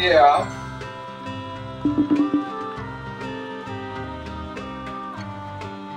Yeah.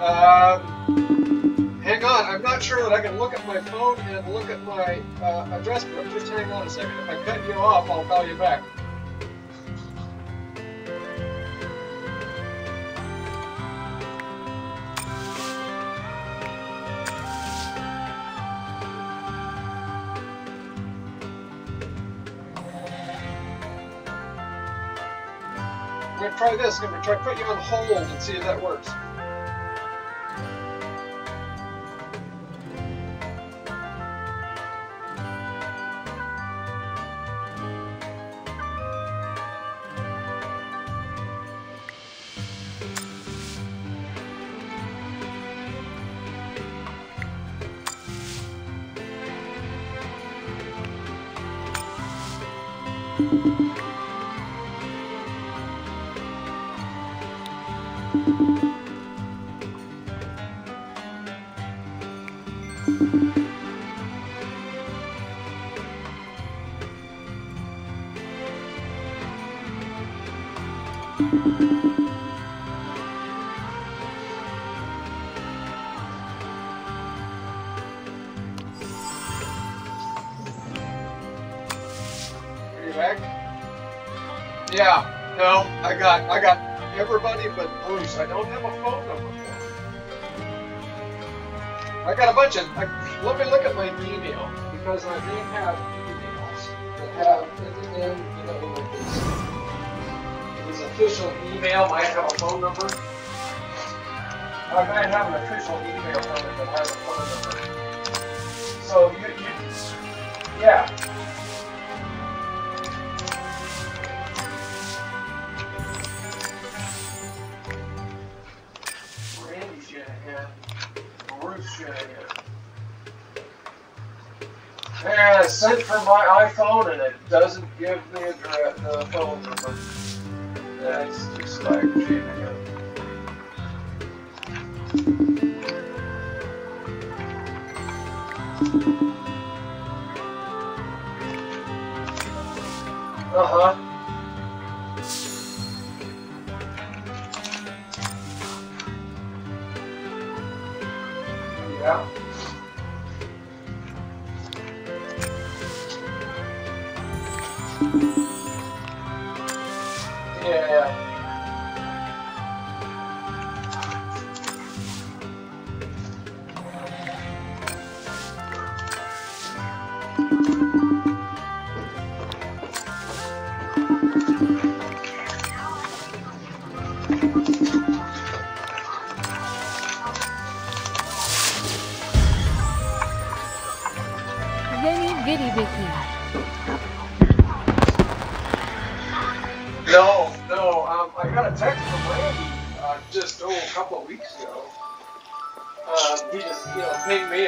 Um, hang on, I'm not sure that I can look at my phone and look at my uh, address book. Just hang on a second. If I cut you off, I'll call you back. I'm going to try this. I'm going to try to put you on hold and see if that works. Yeah. No, I got I got everybody but Bruce. I don't have a phone number for. I got a bunch of. Let me look at my email because I may have emails that have in the official email might have a phone number. I might have an official email it that has a phone number. So you, you yeah. Randy Shanahan. And I sent from my iPhone and it doesn't give the address, the phone number. That's just like. Uh huh. Yeah.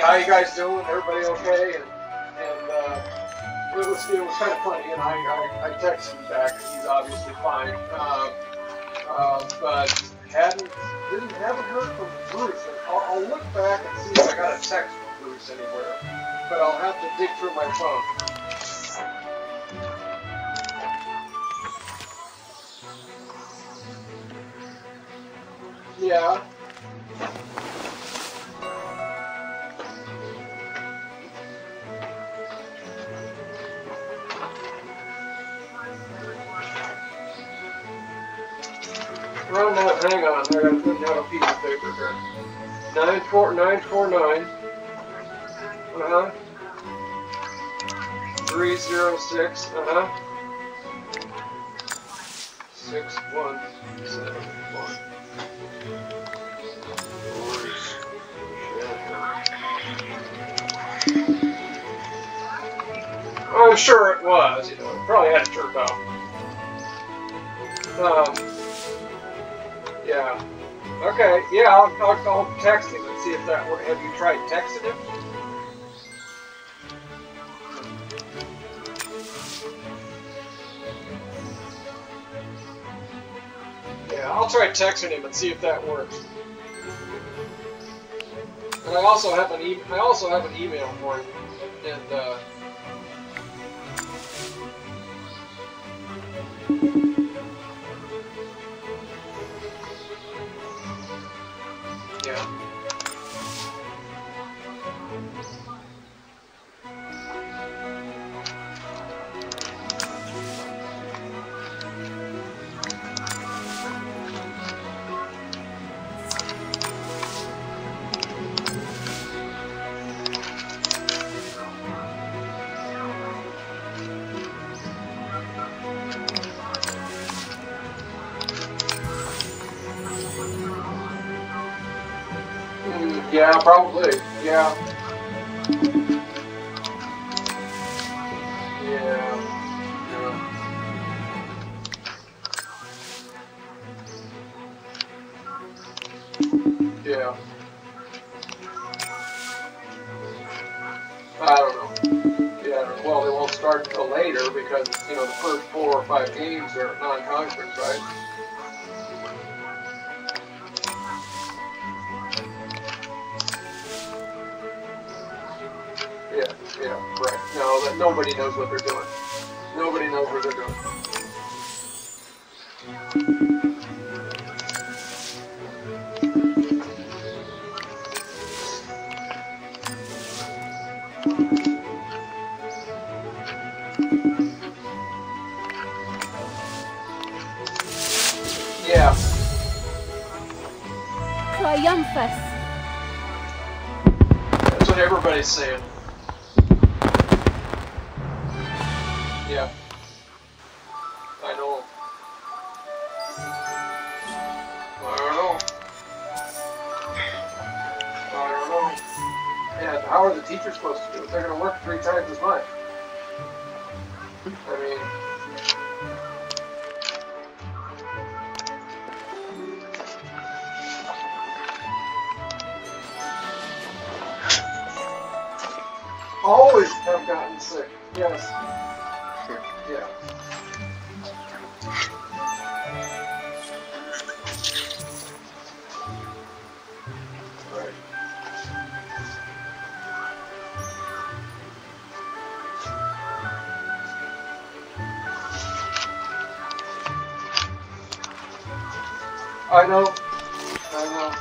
"How you guys doing? Everybody okay?" And and uh, it was it was kind of funny, and I I, I texted him back, he's obviously fine. Um, uh, but hadn't didn't haven't heard from Bruce. And I'll, I'll look back and see if I got a text from Bruce anywhere. But I'll have to dig through my phone. Yeah. Hang on, I gotta put down a piece of paper here. Nine four nine four nine. Uh huh. Three zero six. Uh huh. Six one seven one. I'm sure it was. You know, it probably had it turned off. Um. Yeah. Okay. Yeah, I'll, I'll, text him and see if that. wor- Have you tried texting him? Yeah, I'll try texting him and see if that works. And I also have an e- I also have an email for him, and uh, Yeah, probably. Yeah. Yeah. Yeah. Yeah. I don't know. Yeah, well, they won't start until later because, you know, the first four or five games are non-conference, right? That nobody knows what they're doing. Nobody knows what they're doing. Yeah, Triumphus. that's what everybody's saying. Teachers supposed to do? They're going to work three times as much. I mean, always have gotten sick. Yes. I know. I know.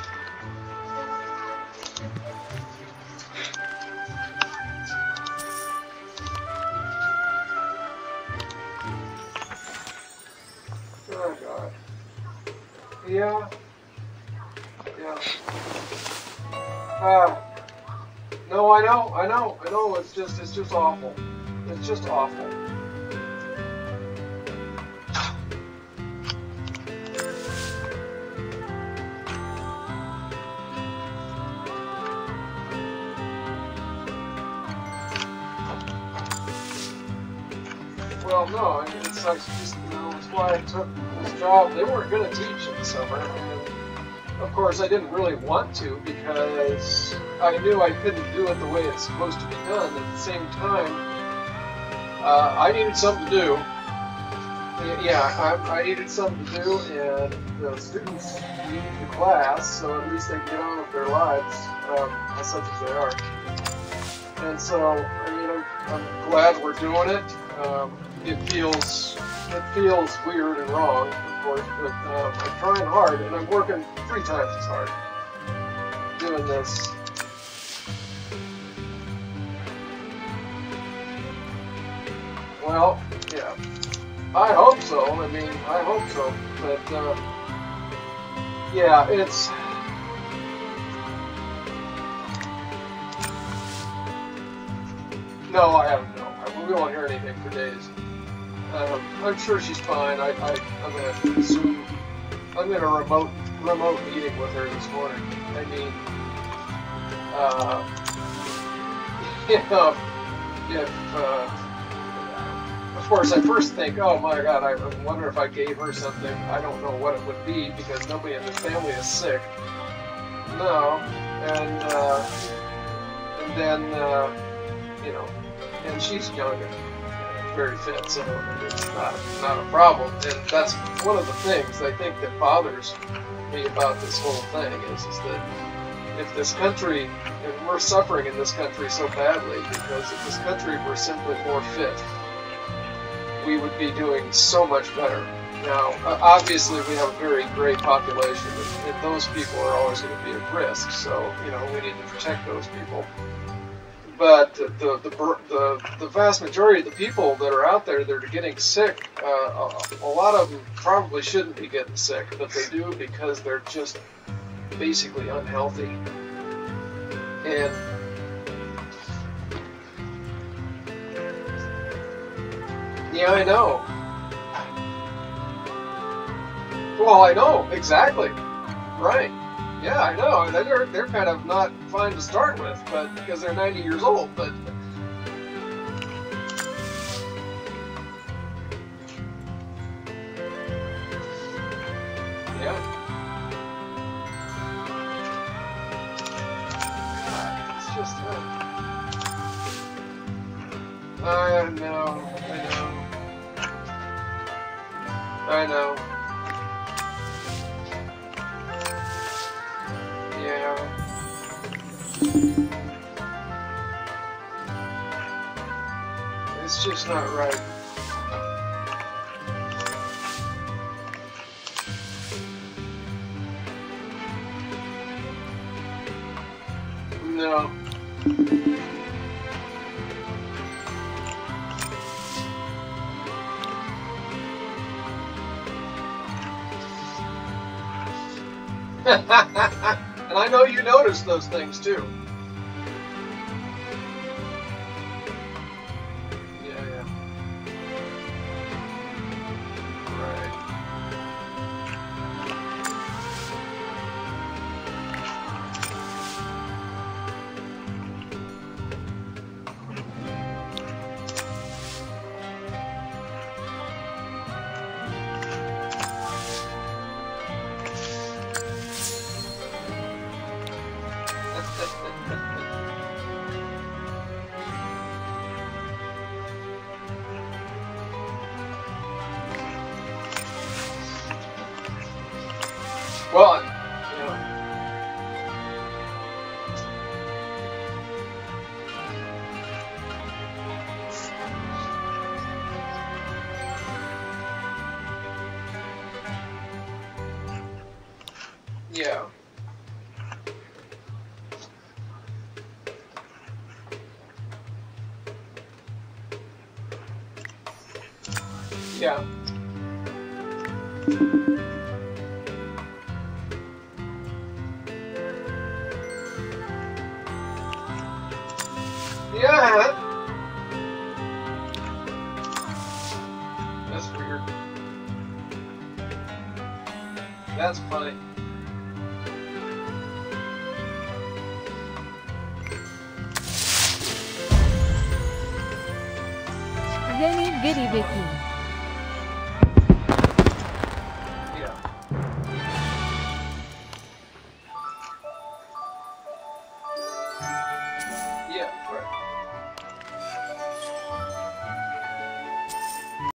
Oh God. Yeah. Yeah. Uh, no, I know, I know, I know. It's just, it's just awful. It's just awful. Know, it's why I took this job. They weren't going to teach in the summer, and of course, I didn't really want to because I knew I couldn't do it the way it's supposed to be done. At the same time, uh, I needed something to do. Yeah, I, I needed something to do, and the students need the class, so at least they can get on with their lives, um, as such as they are. And so, I I'm, glad we're doing it. Um, it feels it feels weird and wrong, of course, but um, I'm trying hard, and I'm working three times as hard doing this. Well, yeah, I hope so. I mean, I hope so, but um, yeah, it's. No, I haven't. No, I- we won't hear anything for days. Um, I'm sure she's fine. I, I, I'm gonna Zoom. I'm gonna remote remote meeting with her this morning. I mean, uh, you know, if uh, of course I first think, oh my God, I wonder if I gave her something. I don't know what it would be because nobody in the family is sick. No, and uh, and then uh, you know, and she's young and very fit, so it's not not a problem. And that's one of the things I think that bothers me about this whole thing is is that if this country and we're suffering in this country so badly because if this country were simply more fit, we would be doing so much better. Now, obviously, we have a very great population, and those people are always going to be at risk. So, you know, we need to protect those people but the the, the the vast majority of the people that are out there that are getting sick, uh, a, a lot of them probably shouldn't be getting sick, but they do because they're just basically unhealthy. And yeah, I know. Well, I know exactly, right? Yeah, I know. They're they're kind of not fine to start with, but because they're 90 years old, but. Yeah. It's just. I know. I know. I know. Not right. No. and I know you noticed those things too. Well, you know. Yeah. Yeah. Yeah. That's weird. That's funny. Very, very Vicky.